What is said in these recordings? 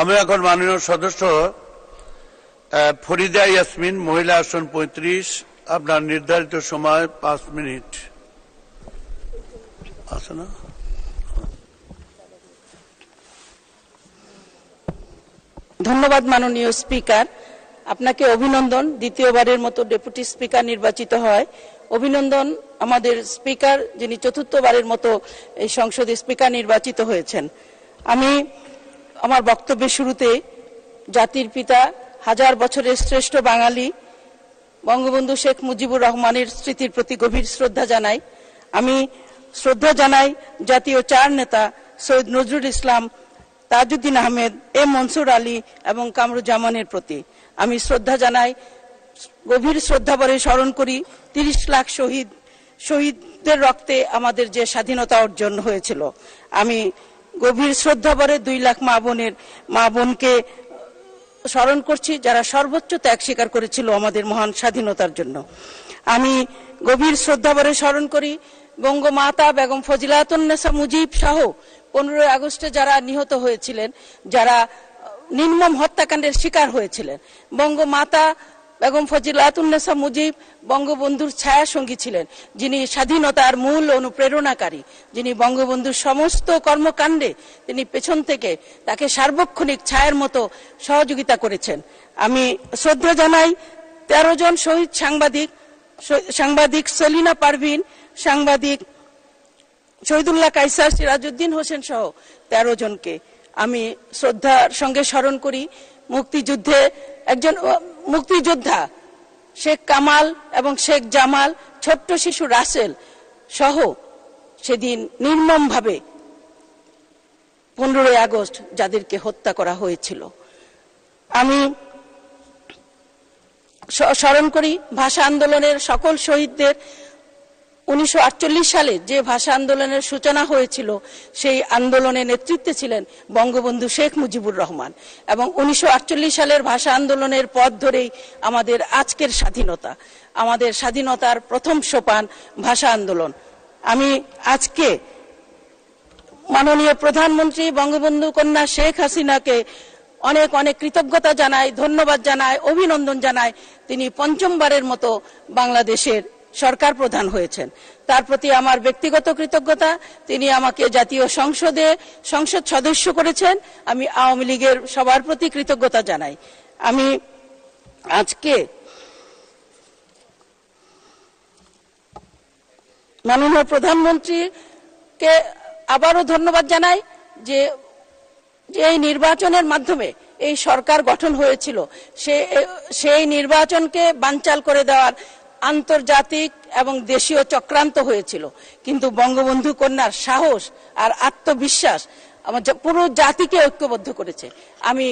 আমি এখন মাননীয় সদস্য ফরিদা ইয়াসমিন, মহিলা আসন পঁয়ত্রিশ, আপনার নির্ধারিত সময় পাঁচ মিনিট। আছে না? ধন্যবাদ মাননীয় স্পিকার। আপনাকে অভিনন্দন, দ্বিতীয়বারের মতো ডেপুটি স্পিকার নির্বাচিত হয়। অভিনন্দন আমাদের স্পিকার, যিনি চতুর্থবারের মতো এই সংসদে স্পিকার নির্বাচিত হয়েছেন। আমি আমার বক্তব্যের শুরুতে জাতির পিতা, হাজার বছরের শ্রেষ্ঠ বাঙালি, বঙ্গবন্ধু শেখ মুজিবুর রহমানের স্মৃতির প্রতি গভীর শ্রদ্ধা জানাই। আমি শ্রদ্ধা জানাই জাতীয় চার নেতা সৈয়দ নজরুল ইসলাম, তাজউদ্দিন আহমেদ, এম মনসুর আলী এবং কামরুজ্জামানের প্রতি। আমি শ্রদ্ধা জানাই, গভীর শ্রদ্ধাভরে স্মরণ করি, তিরিশ লাখ শহীদ, শহীদদের রক্তে আমাদের যে স্বাধীনতা অর্জন হয়েছিল। আমি গভীর শ্রদ্ধাভরে দুই লাখ মা বোনের, মা বোনকে স্মরণ করছি, যারা সর্বোচ্চ ত্যাগ স্বীকার করেছিল আমাদের মহান স্বাধীনতার জন্য। আমি গভীর শ্রদ্ধাভরে স্মরণ করি বঙ্গমাতা বেগম ফজিলাতুন্নেসা মুজিব সহ পনেরোই আগস্টে যারা নিহত হয়েছিলেন, যারা নির্মম হত্যাকাণ্ডের শিকার হয়েছিলেন বঙ্গমাতা বেগম ফজিলাতুন্নেসা মুজিব বঙ্গবন্ধুর ছায়া সঙ্গী ছিলেন, যিনি স্বাধীনতার মূল অনুপ্রেরণাকারী। যিনি বঙ্গবন্ধুর সমস্ত কর্মকাণ্ডে তিনি পেছন থেকে তাকে সার্বক্ষণিক ছায়ার মতো সহযোগিতা করেছেন। আমি শ্রদ্ধা জানাই তেরো জন শহীদ সাংবাদিক সাংবাদিক সেলিনা পারভিন, সাংবাদিক শহীদুল্লাহ কাইসার সিরাজউদ্দিন হোসেন সহ তেরো জনকে। আমি শ্রদ্ধার সঙ্গে স্মরণ করি, মুক্তিযুদ্ধে একজন মুক্তিযোদ্ধা শেখ কামাল এবং শেখ জামাল, ছোট্ট শিশু রাসেল সহ সেদিন নির্মমভাবে পনেরোই আগস্ট যাদেরকে হত্যা করা হয়েছিল। আমি স্মরণ করি, ভাষা আন্দোলনের সকল শহীদদের উনিশশো আটচল্লিশ সালে যে ভাষা আন্দোলনের সূচনা হয়েছিল, সেই আন্দোলনের নেতৃত্বে ছিলেন বঙ্গবন্ধু শেখ মুজিবুর রহমান। এবং উনিশশো আটচল্লিশ সালের ভাষা আন্দোলনের পথ ধরেই আমাদের আজকের স্বাধীনতা, আমাদের স্বাধীনতার প্রথম সোপান ভাষা আন্দোলন। আমি আজকে মাননীয় প্রধানমন্ত্রী বঙ্গবন্ধু কন্যা শেখ হাসিনাকে অনেক অনেক কৃতজ্ঞতা জানাই, ধন্যবাদ জানাই, অভিনন্দন জানাই। তিনি পঞ্চমবারের মতো বাংলাদেশের সরকার প্রধান হয়েছেন। তার প্রতি আমার ব্যক্তিগত কৃতজ্ঞতা। তিনি আমাকে জাতীয় সংসদে সংসদ সদস্য করেছেন। আমি আওয়ামী লীগের সবার প্রতি কৃতজ্ঞতা জানাই। আমি আজকে মাননীয় প্রধানমন্ত্রীকে আবারও ধন্যবাদ জানাই যে যে এই নির্বাচনের মাধ্যমে এই সরকার গঠন হয়েছিল। সেই নির্বাচনকে বানচাল করে দেওয়ার আন্তর্জাতিক এবং দেশীয় চক্রান্ত হয়েছিল। কিন্তু বঙ্গবন্ধু কন্যার সাহস আর আত্মবিশ্বাস আমার পুরো জাতিকে ঐক্যবদ্ধ করেছে। আমি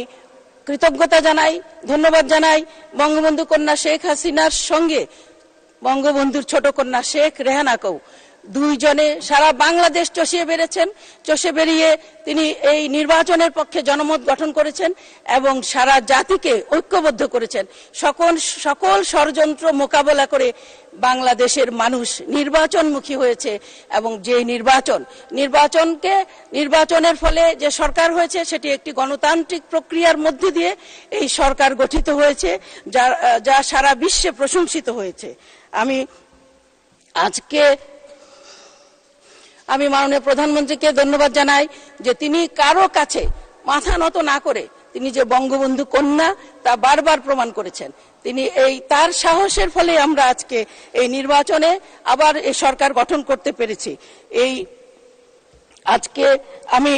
কৃতজ্ঞতা জানাই, ধন্যবাদ জানাই বঙ্গবন্ধু কন্যা শেখ হাসিনার সঙ্গে বঙ্গবন্ধুর ছোট কন্যা শেখ রেহানাকেও দুইজনে সারা বাংলাদেশ চষিয়ে বেড়েছেন। চষে বেরিয়ে তিনি এই নির্বাচনের পক্ষে জনমত গঠন করেছেন এবং সারা জাতিকে ঐক্যবদ্ধ করেছেন। সকল সকল ষড়যন্ত্র মোকাবেলা করে বাংলাদেশের মানুষ নির্বাচনমুখী হয়েছে এবং যে নির্বাচন, নির্বাচনকে, নির্বাচনের ফলে যে সরকার হয়েছে সেটি একটি গণতান্ত্রিক প্রক্রিয়ার মধ্যে দিয়ে এই সরকার গঠিত হয়েছে যা যা সারা বিশ্বে প্রশংসিত হয়েছে। আমি আজকে আমি মাননীয় প্রধানমন্ত্রীকে ধন্যবাদ জানাই যে তিনি কারও কাছে মাথা নত না করে তিনি যে বঙ্গবন্ধু কন্যা তা বারবার প্রমাণ করেছেন। তিনি এই তার সাহসের ফলে আমরা আজকে এই নির্বাচনে আবার এই সরকার গঠন করতে পেরেছি। এই আজকে আমি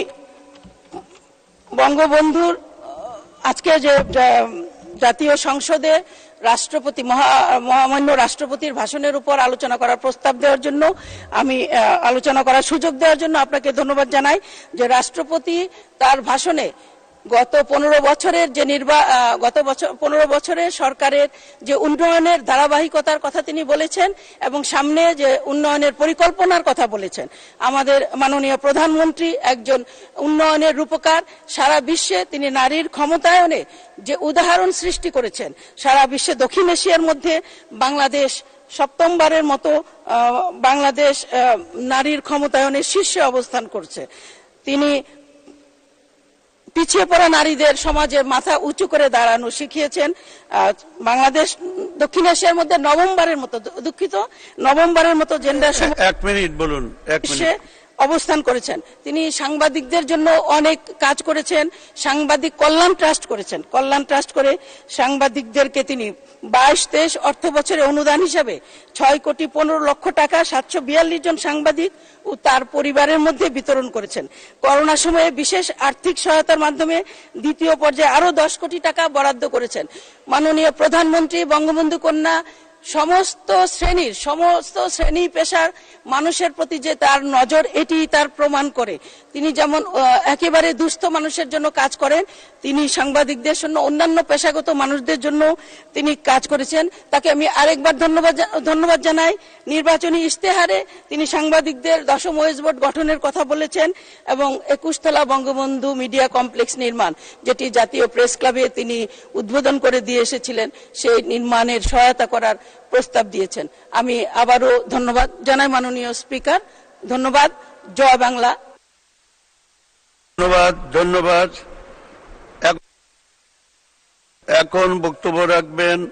বঙ্গবন্ধুর আজকে যে, জাতীয় সংসদে রাষ্ট্রপতি, মহা- মহামান্য রাষ্ট্রপতির ভাষণের উপর আলোচনা করার প্রস্তাব দেওয়ার জন্য, আমি আলোচনা করার সুযোগ দেওয়ার জন্য আপনাকে ধন্যবাদ জানাই যে রাষ্ট্রপতি তার ভাষণে গত পনেরো বছরের যে নির্বা গত বছর, পনেরো বছরের সরকারের যে উন্নয়নের ধারাবাহিকতার কথা তিনি বলেছেন এবং সামনে যে উন্নয়নের পরিকল্পনার কথা বলেছেন। আমাদের মাননীয় প্রধানমন্ত্রী একজন উন্নয়নের রূপকার। সারা বিশ্বে তিনি নারীর ক্ষমতায়নে যে উদাহরণ সৃষ্টি করেছেন, সারা বিশ্বে দক্ষিণ এশিয়ার মধ্যে বাংলাদেশ সপ্তমবারের মতো বাংলাদেশ নারীর ক্ষমতায়নের শীর্ষে অবস্থান করছে। তিনি পিছিয়ে পড়া নারীদের সমাজে মাথা উঁচু করে দাঁড়ানো শিখিয়েছেন আহ, বাংলাদেশ দক্ষিণ এশিয়ার মধ্যে নভেম্বরের মতো দুঃখিত নভেম্বরের মতো জেন্ডার এক মিনিট বলুন এক মিনিট। অবস্থান করেছেন। তিনি সাংবাদিকদের জন্য অনেক কাজ করেছেন। সাংবাদিক কল্যাণ ট্রাস্ট করেছেন। কল্যাণ ট্রাস্ট করে সাংবাদিকদেরকে তিনি বাইশ তেইশ অর্থ বছরে অনুদান হিসাবে ছয় কোটি পনেরো লক্ষ টাকা, সাতশো বিয়াল্লিশ জন সাংবাদিক ও তার পরিবারের মধ্যে বিতরণ করেছেন। করোনা সময়ে বিশেষ আর্থিক সহায়তার মাধ্যমে দ্বিতীয় পর্যায়ে আরও দশ কোটি টাকা বরাদ্দ করেছেন। মাননীয় প্রধানমন্ত্রী, বঙ্গবন্ধু কন্যা সমস্ত শ্রেণির, সমস্ত শ্রেণি পেশার মানুষের প্রতি যে তার নজর, এটি তার প্রমাণ করে। তিনি যেমন একেবারে দুস্থ মানুষের জন্য কাজ করেন, তিনি সাংবাদিকদের জন্য, অন্যান্য পেশাগত মানুষদের জন্য তিনি কাজ করেছেন। তাকে আমি আরেকবার ধন্যবাদ ধন্যবাদ জানাই। নির্বাচনী ইশতেহারে তিনি সাংবাদিকদের দশম ওয়েজ বোর্ড গঠনের কথা বলেছেন এবং একুশতলা বঙ্গবন্ধু মিডিয়া কমপ্লেক্স নির্মাণ, যেটি জাতীয় প্রেস ক্লাবে তিনি উদ্বোধন করে দিয়ে এসেছিলেন, সেই নির্মাণের সহায়তা করার প্রস্তাব দিয়েছেন। আমি আবারও ধন্যবাদ জানাই মাননীয় স্পিকার। ধন্যবাদ। জয় বাংলা। ধন্যবাদ ধন্যবাদ। এখন- বক্তব্য রাখবেন